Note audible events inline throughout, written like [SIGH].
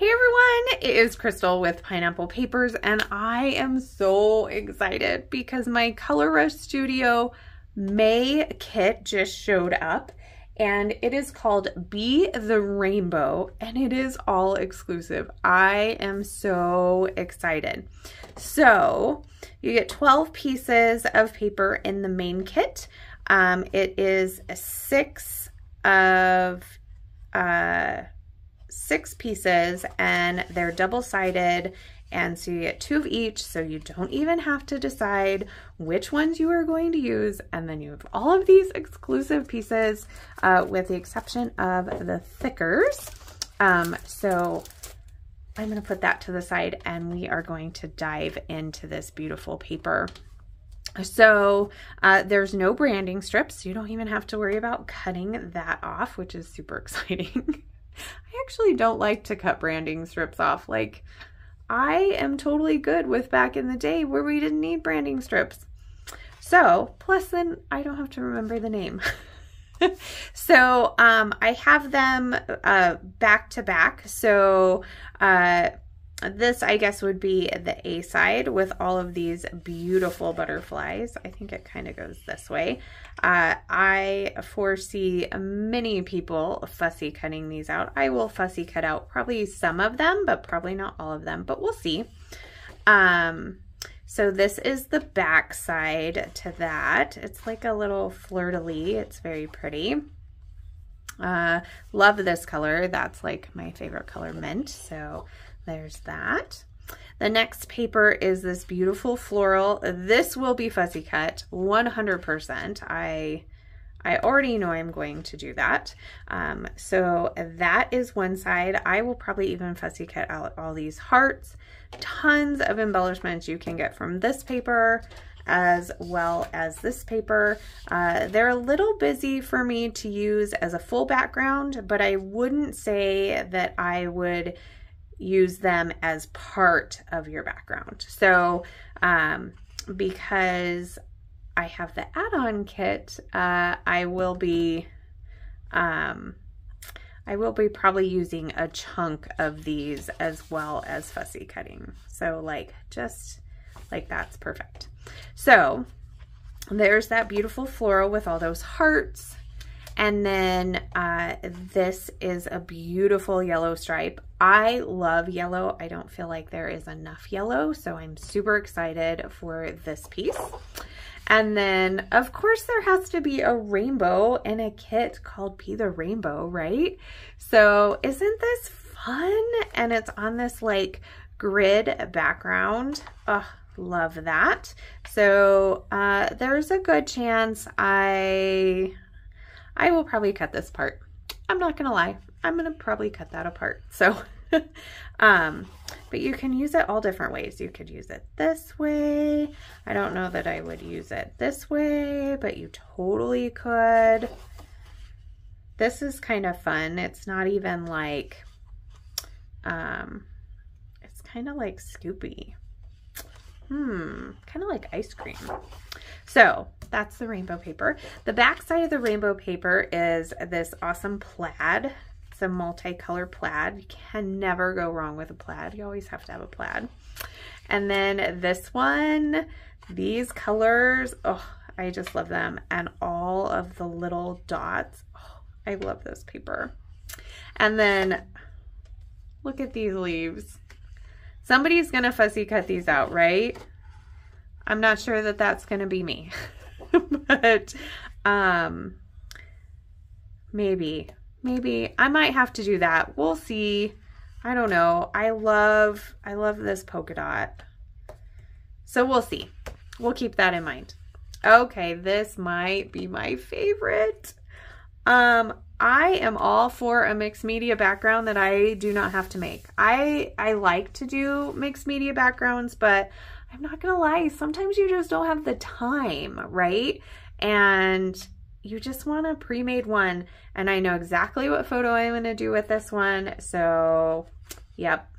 Hey everyone, it is Crystal with Pineapple Papers and I am so excited because my Color Rush Studio May kit just showed up and it is called Be the Rainbow and it is all exclusive. I am so excited. So you get 12 pieces of paper in the main kit. Um, it is six of uh, six pieces and they're double-sided and so you get two of each so you don't even have to decide which ones you are going to use and then you have all of these exclusive pieces uh, with the exception of the thickers. Um, so I'm going to put that to the side and we are going to dive into this beautiful paper. So uh, there's no branding strips. You don't even have to worry about cutting that off, which is super [LAUGHS] exciting. Actually don't like to cut branding strips off. Like, I am totally good with back in the day where we didn't need branding strips. So, plus then I don't have to remember the name. [LAUGHS] so, um, I have them uh, back to back. So, uh, this, I guess, would be the A side with all of these beautiful butterflies. I think it kind of goes this way. Uh, I foresee many people fussy cutting these out. I will fussy cut out probably some of them, but probably not all of them, but we'll see. Um, so this is the back side to that. It's like a little fleur-de-lis. It's very pretty. Uh, love this color. That's like my favorite color, mint. So there's that. The next paper is this beautiful floral. This will be fussy cut 100%. I I already know I'm going to do that. Um, so that is one side. I will probably even fussy cut out all these hearts. Tons of embellishments you can get from this paper as well as this paper. Uh, they're a little busy for me to use as a full background, but I wouldn't say that I would use them as part of your background. So um, because I have the add-on kit, uh, I will be um, I will be probably using a chunk of these as well as fussy cutting. So like just like that's perfect. So there's that beautiful floral with all those hearts. And then uh, this is a beautiful yellow stripe. I love yellow. I don't feel like there is enough yellow, so I'm super excited for this piece. And then, of course, there has to be a rainbow in a kit called Be the Rainbow, right? So isn't this fun? And it's on this like grid background. Love that. So uh, there's a good chance I I will probably cut this part. I'm not gonna lie, I'm gonna probably cut that apart. So, [LAUGHS] um, but you can use it all different ways. You could use it this way. I don't know that I would use it this way, but you totally could. This is kind of fun. It's not even like, um, it's kind of like Scoopy. Hmm, kind of like ice cream. So that's the rainbow paper. The back side of the rainbow paper is this awesome plaid. It's a multicolor plaid. You can never go wrong with a plaid. You always have to have a plaid. And then this one, these colors, oh, I just love them. And all of the little dots. Oh, I love this paper. And then look at these leaves. Somebody's to fussy cut these out, right? I'm not sure that that's to be me. [LAUGHS] but um maybe maybe I might have to do that. We'll see. I don't know. I love I love this polka dot. So we'll see. We'll keep that in mind. Okay, this might be my favorite. Um I am all for a mixed media background that I do not have to make. I I like to do mixed media backgrounds, but I'm not gonna lie, sometimes you just don't have the time, right? And you just want a pre-made one. And I know exactly what photo I'm gonna do with this one. So, yep,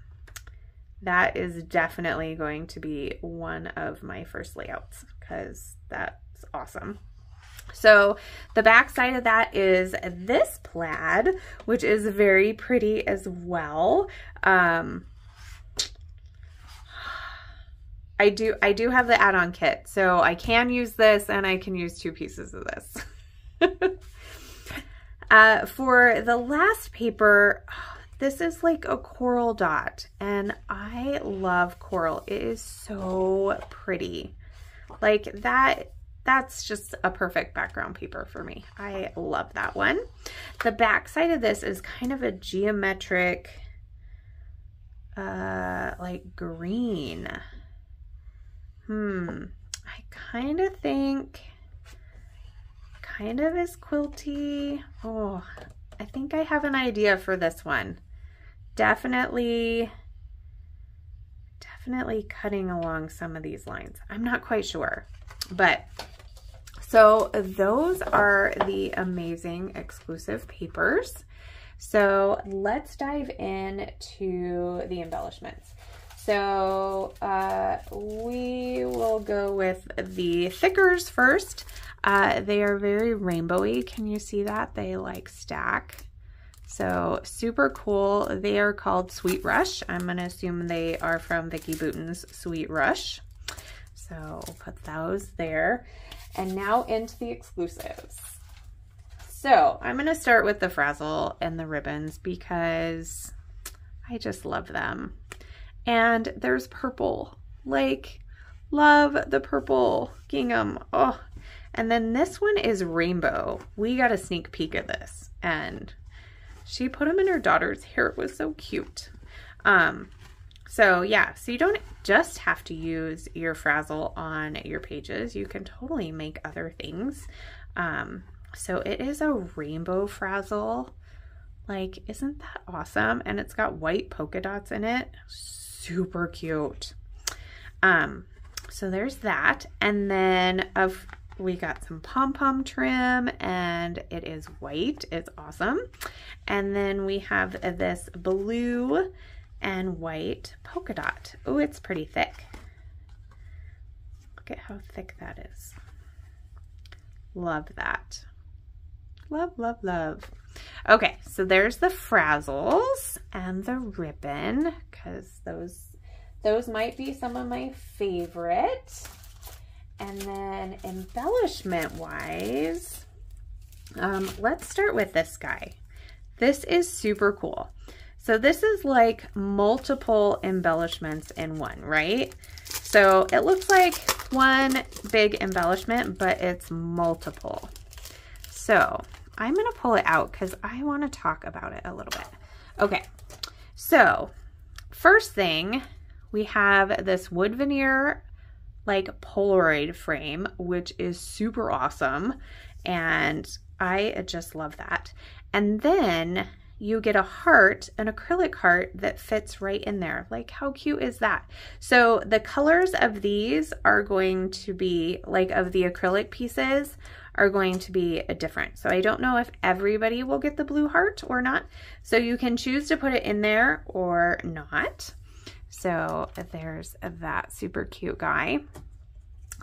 that is definitely going to be one of my first layouts because that's awesome. So the back side of that is this plaid, which is very pretty as well. Um, I do I do have the add-on kit, so I can use this and I can use two pieces of this. [LAUGHS] [LAUGHS] uh, for the last paper, [SIGHS] this is like a coral dot and I love coral. It is so pretty. Like that that's just a perfect background paper for me. I love that one. The back side of this is kind of a geometric, uh, like green. Hmm, I kind of think, kind of is quilty. Oh, I think I have an idea for this one. Definitely, definitely cutting along some of these lines. I'm not quite sure, but so those are the amazing exclusive papers. So let's dive in to the embellishments. So uh, we will go with the thickers first. Uh, they are very rainbowy. Can you see that? They like stack. So super cool. They are called Sweet Rush. I'm going to assume they are from Vicki Boutin's Sweet Rush. So we'll put those there. And now into the exclusives. So I'm going to start with the Frazzle and the ribbons because I just love them. And there's purple. Like, love the purple gingham. Oh, and then this one is rainbow. We got a sneak peek of this. And she put them in her daughter's hair. It was so cute. Um, so yeah, so you don't just have to use your frazzle on your pages. You can totally make other things. Um, so it is a rainbow frazzle. Like, isn't that awesome? And it's got white polka dots in it. Super cute. Um, so there's that. And then of we got some pom-pom trim and it is white. It's awesome. And then we have this blue and white polka dot. Oh, it's pretty thick. Look at how thick that is. Love that. Love, love, love. Okay, so there's the frazzles and the ribbon because those those might be some of my favorite. And then embellishment wise, um, let's start with this guy. This is super cool. So this is like multiple embellishments in one, right? So it looks like one big embellishment, but it's multiple. So I'm gonna pull it out because I wanna talk about it a little bit. Okay, so first thing, we have this wood veneer like Polaroid frame, which is super awesome. And I just love that. And then you get a heart, an acrylic heart that fits right in there. Like how cute is that? So the colors of these are going to be, like of the acrylic pieces, are going to be different. So I don't know if everybody will get the blue heart or not. So you can choose to put it in there or not. So there's that super cute guy.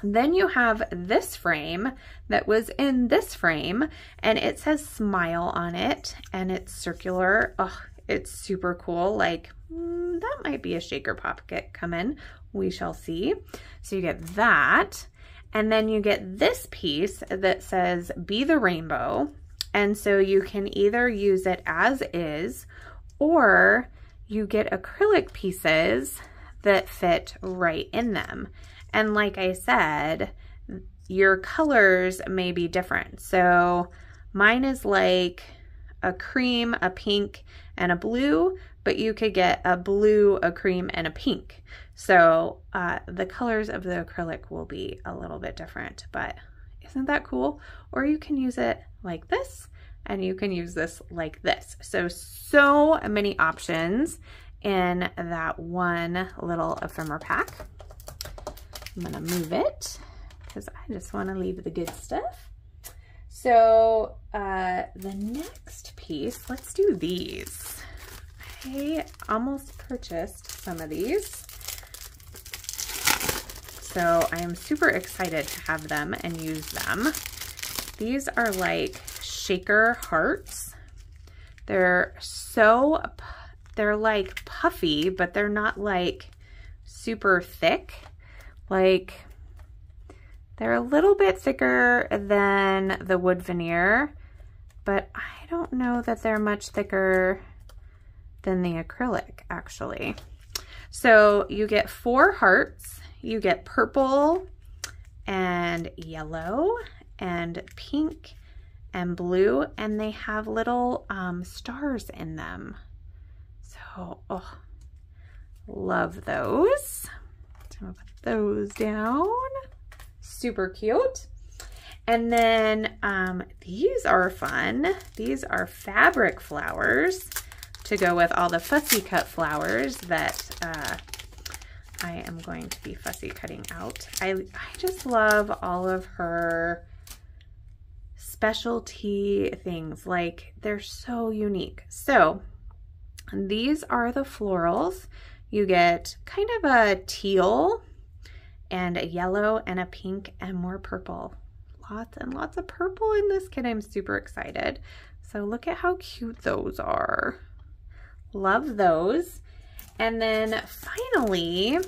Then you have this frame that was in this frame and it says smile on it and it's circular. Oh, it's super cool. Like mm, that might be a shaker pocket come in. We shall see. So you get that. And then you get this piece that says be the rainbow. And so you can either use it as is or you get acrylic pieces that fit right in them. And like I said, your colors may be different. So mine is like a cream, a pink, and a blue, but you could get a blue, a cream, and a pink. So uh, the colors of the acrylic will be a little bit different, but isn't that cool? Or you can use it like this, and you can use this like this. So, so many options in that one little ephemera pack. I'm gonna move it because I just wanna leave the good stuff. So uh, the next piece, let's do these. I almost purchased some of these. So I am super excited to have them and use them. these are like shaker hearts. They're so, they're like puffy, but they're not like super thick. Like, they're a little bit thicker than the wood veneer, but I don't know that they're much thicker than the acrylic, actually. So you get four hearts. You get purple and yellow and pink and blue, and they have little um, stars in them. So, oh, love those. I'm gonna put those down. Super cute. And then um, these are fun. These are fabric flowers to go with all the fussy cut flowers that uh, I am going to be fussy cutting out. I, I just love all of her specialty things. Like they're so unique. So these are the florals. You get kind of a teal and a yellow and a pink and more purple. Lots and lots of purple in this kit. I'm super excited. So look at how cute those are. Love those. And then finally,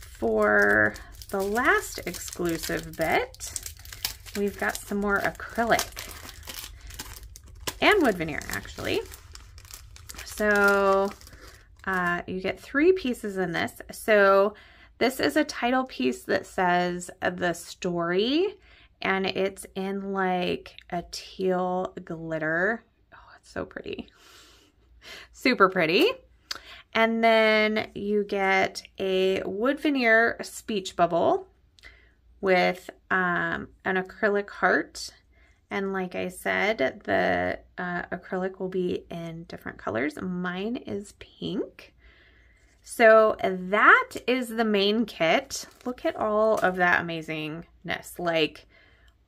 for the last exclusive bit, we've got some more acrylic and wood veneer actually. So uh, you get three pieces in this. So this is a title piece that says the story and it's in like a teal glitter. Oh, it's so pretty super pretty. And then you get a wood veneer speech bubble with um, an acrylic heart. And like I said, the uh, acrylic will be in different colors. Mine is pink. So that is the main kit. Look at all of that amazingness. Like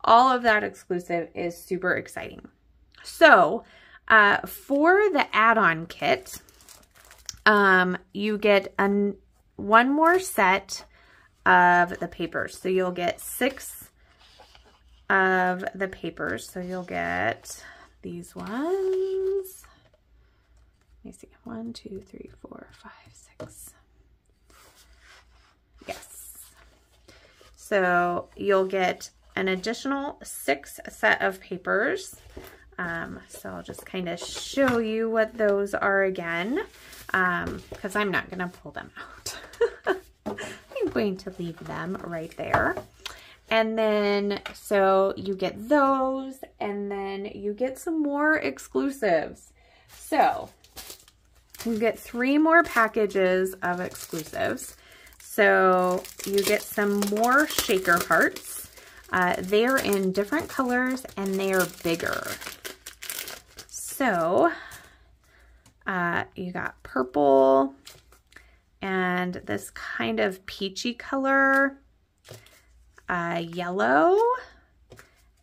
all of that exclusive is super exciting. So uh, for the add-on kit, um, you get an, one more set of the papers. So you'll get six of the papers. So you'll get these ones. Let me see. One, two, three, four, five, six. Yes. So you'll get an additional six set of papers. Um, so I'll just kind of show you what those are again, because um, I'm not going to pull them out. [LAUGHS] Going to leave them right there. And then, so you get those, and then you get some more exclusives. So, you get three more packages of exclusives. So, you get some more shaker hearts. Uh, they are in different colors, and they are bigger. So uh, you got purple and this kind of peachy color, uh, yellow,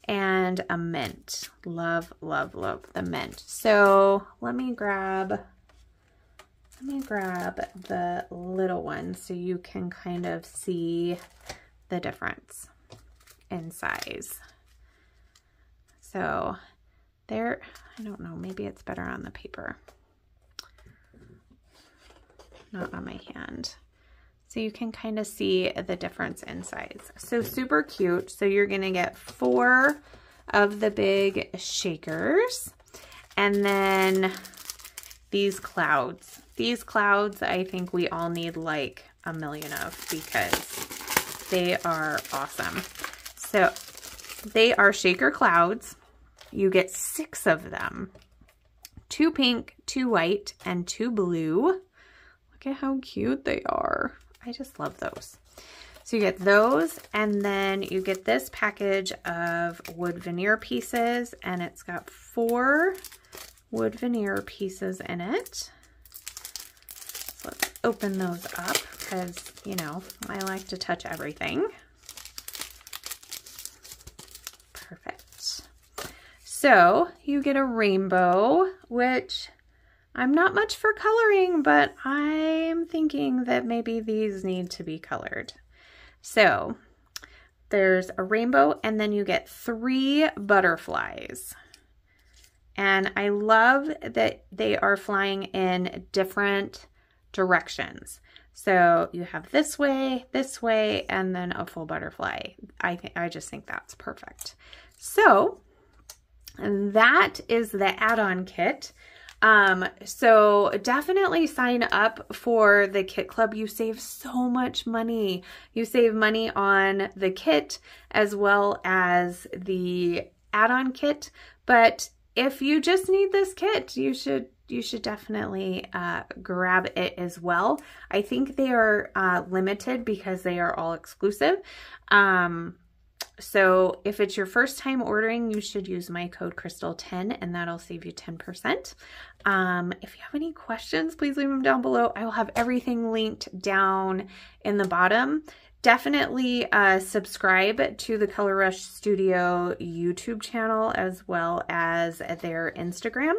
and a mint. Love, love, love the mint. So let me grab, let me grab the little one so you can kind of see the difference in size. So there, I don't know, maybe it's better on the paper. Not on my hand. So you can kind of see the difference in size. So super cute. So you're going to get four of the big shakers. And then these clouds. These clouds, I think we all need like a million of because they are awesome. So they are shaker clouds. You get six of them. Two pink, two white, and two blue. Look at how cute they are. I just love those. So you get those, and then you get this package of wood veneer pieces, and it's got four wood veneer pieces in it. So let's open those up because, you know, I like to touch everything. Perfect. So you get a rainbow, which I'm not much for coloring, but I'm thinking that maybe these need to be colored. So there's a rainbow, and then you get three butterflies. And I love that they are flying in different directions. So you have this way, this way, and then a full butterfly. I think I just think that's perfect. So that is the add-on kit. Um, so definitely sign up for the kit club. You save so much money. You save money on the kit as well as the add-on kit. But if you just need this kit, you should you should definitely uh, grab it as well. I think they are uh, limited because they are all exclusive. Um, so if it's your first time ordering, you should use my code Crystal10 and that'll save you 10%. Um, if you have any questions, please leave them down below. I will have everything linked down in the bottom. Definitely uh, subscribe to the Color Rush Studio YouTube channel as well as their Instagram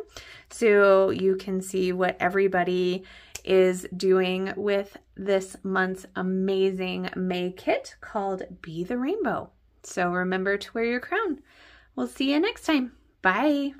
so you can see what everybody is doing with this month's amazing May kit called Be the Rainbow. So remember to wear your crown. We'll see you next time. Bye.